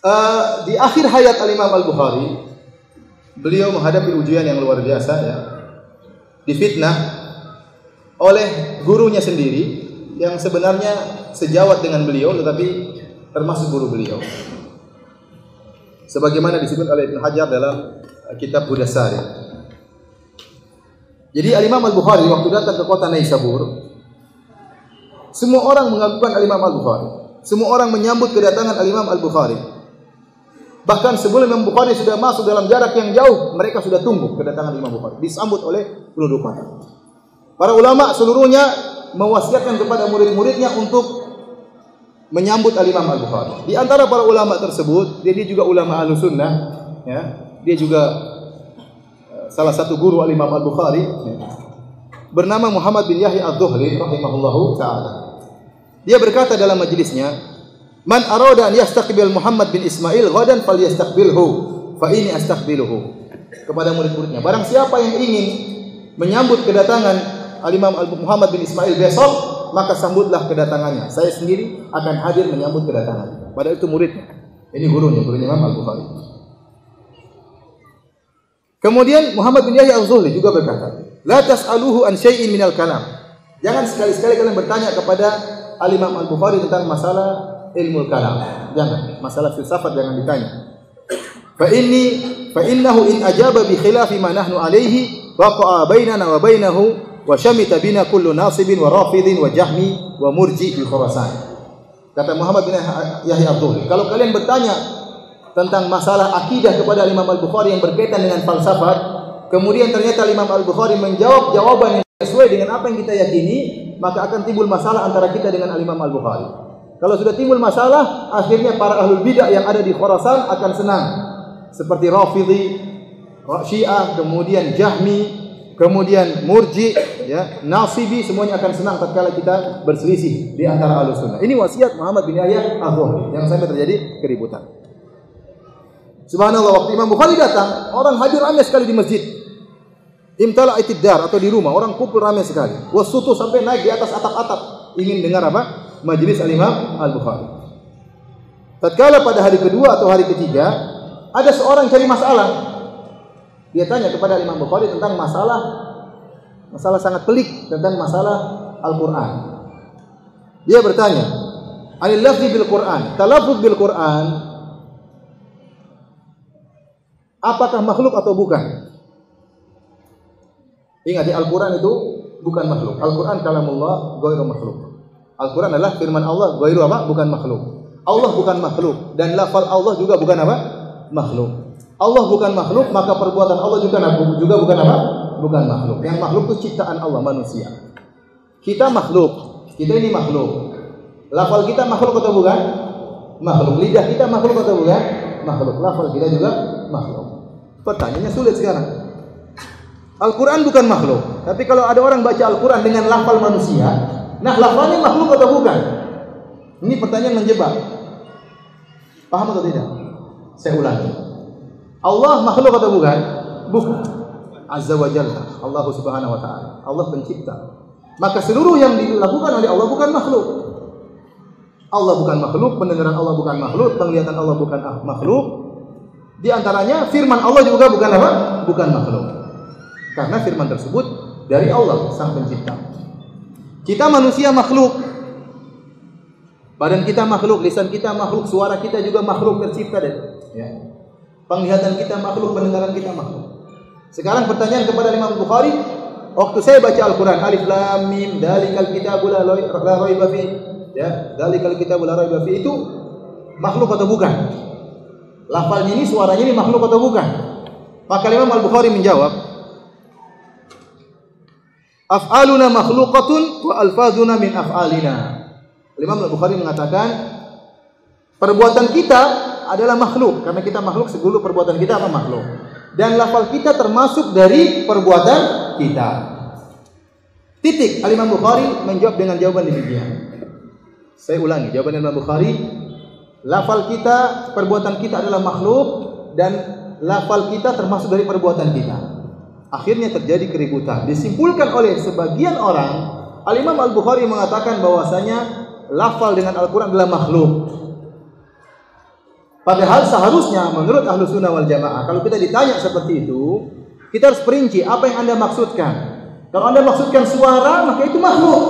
Uh, di akhir hayat Al-Imam Al-Bukhari, beliau menghadapi ujian yang luar biasa ya. Difitnah oleh gurunya sendiri yang sebenarnya sejawat dengan beliau tetapi termasuk guru beliau. Sebagaimana disebut oleh Ibn Hajar dalam kitab Budasari. Jadi Al-Imam Al-Bukhari waktu datang ke kota Naisabur, semua orang mengagumkan Al-Imam Al-Bukhari. Semua orang menyambut kedatangan Al-Imam Al-Bukhari. Bahkan sebelum Imam Bukhari sudah masuk dalam jarak yang jauh, mereka sudah tunggu kedatangan Imam Bukhari. Disambut oleh penduduk kota. Para ulama seluruhnya mewasiatkan kepada murid-muridnya untuk menyambut Al-Imam Al-Bukhari. Di antara para ulama tersebut, dia, dia juga ulama Ahlussunnah, ya. Dia juga uh, salah satu guru Al-Imam Al-Bukhari, ya. Bernama Muhammad bin Yahya Az-Zuhri rahimahullahu taala. Dia berkata dalam majelisnya, "Man arada an yastaqbil Muhammad bin Ismail ghadan falyastaqbilhu, fa ini astaqbiluhu." Kepada murid-muridnya, barang siapa yang ingin menyambut kedatangan Al-Imam Al Muhammad bin Ismail besok, maka sambutlah kedatangannya. Saya sendiri akan hadir menyambut kedatangannya. Padahal itu muridnya. Ini gurunya, gurunya Imam Al-Bukhari. Kemudian Muhammad bin Yahya Az-Zuhri juga berkata, "La tas'aluhu an syai'in minal kalam." Jangan sekali-sekali kalian bertanya kepada Al-Imam Al-Bukhari tentang masalah ilmu kalam. Jangan, masalah filsafat jangan ditanya. Fa inni fa innahu in ajaba bi khilafi ma nahnu alaihi waqa'a bainana wa bainahu wa syamita bina kullu nasibin wa rafidin wa jahmi wa murji bi Khurasan. Kata Muhammad bin Yahya Abdul, kalau kalian bertanya tentang masalah akidah kepada Imam Al-Bukhari yang berkaitan dengan falsafat, kemudian ternyata Imam Al-Bukhari menjawab jawaban yang sesuai dengan apa yang kita yakini, maka akan timbul masalah antara kita dengan Al-Imam Al-Bukhari. Kalau sudah timbul masalah, akhirnya para ahlul bidah yang ada di Khurasan akan senang. Seperti Rafidhi, Syiah, kemudian Jahmi, kemudian Murji, ya, Nasibi, semuanya akan senang tatkala kita berselisih di antara ahlus sunnah. Ini wasiat Muhammad bin Yahya al yang sampai terjadi keributan. Subhanallah waktu Imam Bukhari datang, orang hadir ramai sekali di masjid. Imtala itidar atau di rumah orang kumpul ramai sekali. Wasutu sampai naik di atas atap-atap ingin dengar apa? Majelis Al-Imam Al-Bukhari. Tatkala pada hari kedua atau hari ketiga ada seorang cari masalah. Dia tanya kepada Imam Bukhari tentang masalah masalah sangat pelik tentang masalah Al-Qur'an. Dia bertanya, "Anil lafzi bil Qur'an, talaffuz bil Qur'an apakah makhluk atau bukan?" Ingat di Al-Quran itu bukan makhluk. Al-Quran kalamullah ghairu makhluk. Al-Quran adalah firman Allah ghairu apa? Bukan makhluk. Allah bukan makhluk dan lafal Allah juga bukan apa? Makhluk. Allah bukan makhluk, maka perbuatan Allah juga juga bukan apa? Bukan makhluk. Yang makhluk itu ciptaan Allah manusia. Kita makhluk. Kita ini makhluk. Lafal kita makhluk atau bukan? Makhluk. Lidah kita makhluk atau bukan? Makhluk. Lafal kita juga makhluk. Pertanyaannya sulit sekarang. Al-Quran bukan makhluk. Tapi kalau ada orang baca Al-Quran dengan lafal manusia, nah lafalnya makhluk atau bukan? Ini pertanyaan menjebak. Paham atau tidak? Saya ulangi. Allah makhluk atau bukan? Bukan. Azza wa Jalla. Allah subhanahu wa ta'ala. Allah pencipta. Maka seluruh yang dilakukan oleh Allah bukan makhluk. Allah bukan makhluk, pendengaran Allah bukan makhluk, penglihatan Allah bukan makhluk. Di antaranya firman Allah juga bukan apa? Bukan makhluk. Karena firman tersebut dari Allah sang pencipta. Kita manusia makhluk. Badan kita makhluk, lisan kita makhluk, suara kita juga makhluk tercipta dan ya. Penglihatan kita makhluk, pendengaran kita makhluk. Sekarang pertanyaan kepada Imam Bukhari, waktu saya baca Al-Qur'an alif lam mim dalikal kitabul la raiba fi ya, dalikal kitabul la raiba fi itu makhluk atau bukan? Lafalnya ini suaranya ini makhluk atau bukan? Maka Imam Al-Bukhari menjawab, af'aluna makhluqatun wa alfazuna min af'alina. Imam Al-Bukhari mengatakan perbuatan kita adalah makhluk karena kita makhluk segulu perbuatan kita apa makhluk. Dan lafal kita termasuk dari perbuatan kita. Titik. Al-Imam Bukhari menjawab dengan jawaban demikian. Saya ulangi jawaban Imam Bukhari. Lafal kita, perbuatan kita adalah makhluk dan lafal kita termasuk dari perbuatan kita. Akhirnya terjadi keributan. Disimpulkan oleh sebagian orang, Al-Imam Al-Bukhari mengatakan bahwasanya lafal dengan Al-Quran adalah makhluk. Padahal seharusnya menurut ahlu sunnah wal jamaah, kalau kita ditanya seperti itu, kita harus perinci apa yang anda maksudkan. Kalau anda maksudkan suara, maka itu makhluk.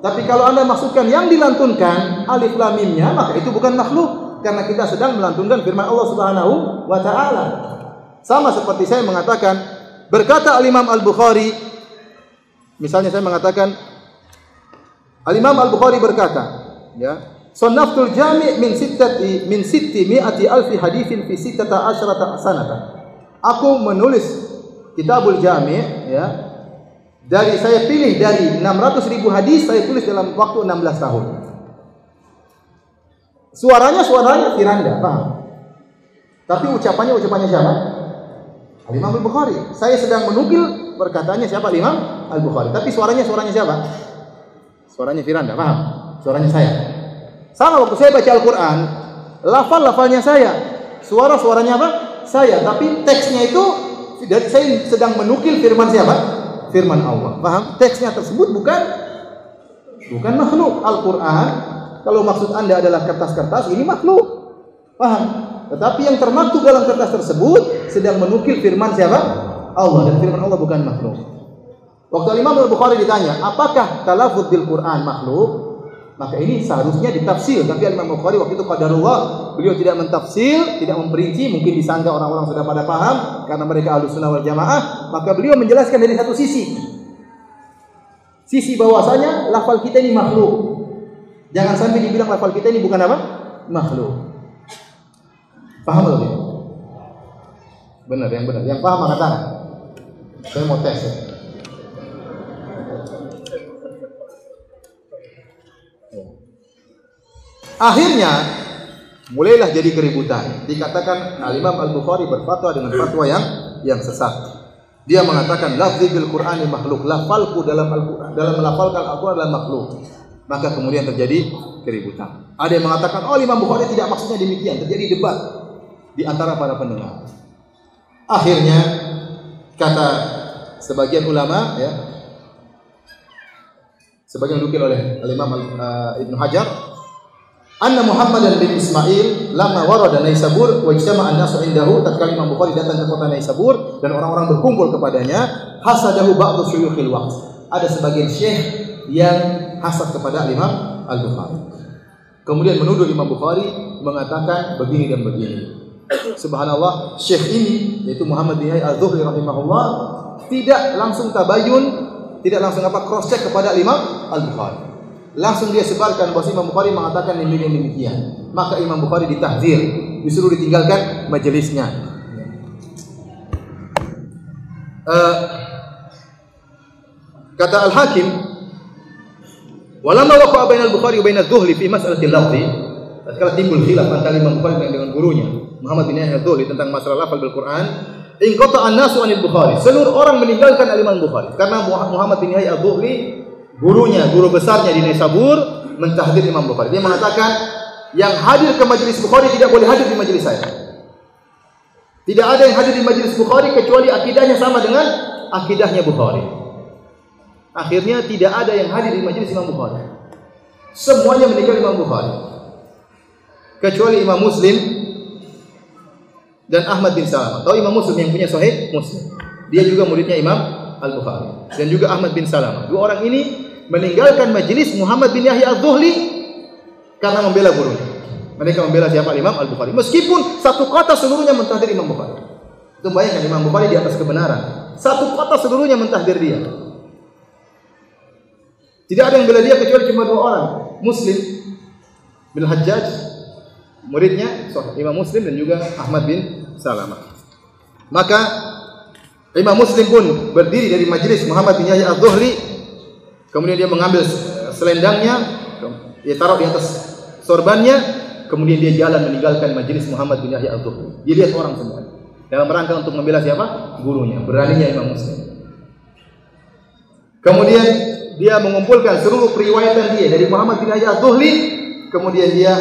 Tapi kalau anda maksudkan yang dilantunkan, alif lam mimnya, maka itu bukan makhluk. Karena kita sedang melantunkan firman Allah subhanahu wa ta'ala. Sama seperti saya mengatakan, berkata al-imam al-Bukhari, misalnya saya mengatakan, al-imam al-Bukhari berkata, ya, Sannaftul jami' min sittati min sitti mi'ati alfi hadithin fi sittata asyrata sanata. Aku menulis kitabul jami' ya. Dari saya pilih dari 600 ribu hadis saya tulis dalam waktu 16 tahun. Suaranya suaranya Firanda, paham? Tapi ucapannya ucapannya siapa? Al-Imam Al-Bukhari. Saya sedang menukil perkataannya siapa? Imam Al-Bukhari. Tapi suaranya suaranya siapa? Suaranya Firanda, paham? Suaranya saya. Sama waktu saya baca Al-Quran, lafal-lafalnya saya, suara-suaranya apa? Saya. Tapi teksnya itu saya sedang menukil firman siapa? Firman Allah. Paham? Teksnya tersebut bukan bukan makhluk. Al-Quran, kalau maksud anda adalah kertas-kertas, ini makhluk. Paham? Tetapi yang termaktub dalam kertas tersebut sedang menukil firman siapa? Allah dan firman Allah bukan makhluk. Waktu Imam Al-Bukhari ditanya, apakah talafut bil Quran makhluk? Maka ini seharusnya ditafsir. Tapi Imam Bukhari waktu itu qadarullah, beliau tidak mentafsir, tidak memperinci, mungkin disangka orang-orang sudah pada paham karena mereka ahlu sunnah wal jamaah, maka beliau menjelaskan dari satu sisi. Sisi bahwasanya lafal kita ini makhluk. Jangan sampai dibilang lafal kita ini bukan apa? Makhluk. Paham belum? Benar, yang benar. Yang paham angkat tangan. Saya mau tes. Ya. Akhirnya mulailah jadi keributan. Dikatakan Al-Imam Al-Bukhari berfatwa dengan fatwa yang yang sesat. Dia mengatakan lafzi bil Qur'ani makhluk, lafalku dalam Al-Qur'an dalam melafalkan Al-Qur'an adalah makhluk. Maka kemudian terjadi keributan. Ada yang mengatakan, "Oh, Imam Bukhari tidak maksudnya demikian." Terjadi debat di antara para pendengar. Akhirnya kata sebagian ulama ya sebagian dukil oleh Imam uh, Ibnu Hajar Anna Muhammad bin Ismail lama warada Naisabur wa ijtama an-nasu indahu tatkala Imam Bukhari datang ke kota Naisabur dan orang-orang berkumpul kepadanya hasadahu ba'du syuyukhil waqt. Ada sebagian syekh yang hasad kepada Imam Al-Bukhari. Kemudian menuduh Imam Bukhari mengatakan begini dan begini. Subhanallah, syekh ini yaitu Muhammad bin Al-Zuhri rahimahullah tidak langsung tabayun, tidak langsung apa cross check kepada Imam Al-Bukhari langsung dia sebarkan bahwa Imam Bukhari mengatakan demikian demikian. Maka Imam Bukhari ditahzir, disuruh ditinggalkan majelisnya. Uh, kata Al Hakim, walamma waqa bainal Bukhari wa bainadz Zuhli fi mas'alatil lafzi, tatkala timbul khilaf antara Imam Bukhari dengan gurunya Muhammad bin Yahya tentang masalah lafal bil Quran, in qata an-nasu anil Bukhari. Seluruh orang meninggalkan Al-Imam Bukhari karena Muhammad bin Yahya gurunya, guru besarnya di Naisabur mentahdir Imam Bukhari. Dia mengatakan yang hadir ke majelis Bukhari tidak boleh hadir di majelis saya. Tidak ada yang hadir di majelis Bukhari kecuali akidahnya sama dengan akidahnya Bukhari. Akhirnya tidak ada yang hadir di majelis Imam Bukhari. Semuanya meninggal Imam Bukhari. Kecuali Imam Muslim dan Ahmad bin Salam. Tahu Imam Muslim yang punya sahih Muslim. Dia juga muridnya Imam Al-Bukhari dan juga Ahmad bin Salam. Dua orang ini meninggalkan majelis Muhammad bin Yahya al-Zuhli karena membela gurunya. Mereka membela siapa? Imam Al-Bukhari. Meskipun satu kata seluruhnya mentahdir Imam Bukhari. Itu bayangkan Imam Bukhari di atas kebenaran. Satu kata seluruhnya mentahdir dia. Tidak ada yang bela dia kecuali cuma dua orang. Muslim bin Hajjaj, muridnya Imam Muslim dan juga Ahmad bin Salamah. Maka Imam Muslim pun berdiri dari majelis Muhammad bin Yahya al-Zuhli Kemudian dia mengambil selendangnya, dia taruh di atas sorbannya, kemudian dia jalan meninggalkan majelis Muhammad bin Yahya al-Zuhri. Dia lihat orang semua. Dalam rangka untuk membela siapa? Gurunya, beraninya Imam Muslim. Kemudian dia mengumpulkan seluruh periwayatan dia dari Muhammad bin Yahya al-Zuhri, kemudian dia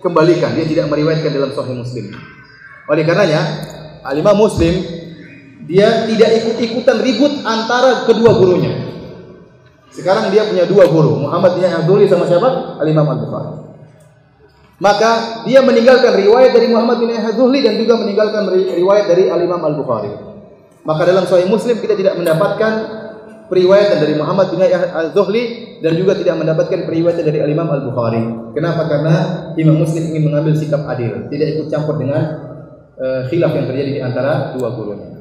kembalikan, dia tidak meriwayatkan dalam Sahih Muslim. Oleh karenanya, Al-Imam Muslim dia tidak ikut-ikutan ribut antara kedua gurunya. Sekarang dia punya dua guru, Muhammad bin Abdul sama siapa? Al Imam Al Bukhari. Maka dia meninggalkan riwayat dari Muhammad bin Zuhli dan juga meninggalkan riwayat dari Al-Imam Al-Bukhari. Maka dalam Sahih Muslim kita tidak mendapatkan periwayatan dari Muhammad bin Al-Zuhli dan juga tidak mendapatkan periwayatan dari Al-Imam Al-Bukhari. Kenapa? Karena Imam Muslim ingin mengambil sikap adil, tidak ikut campur dengan uh, khilaf yang terjadi di antara dua gurunya.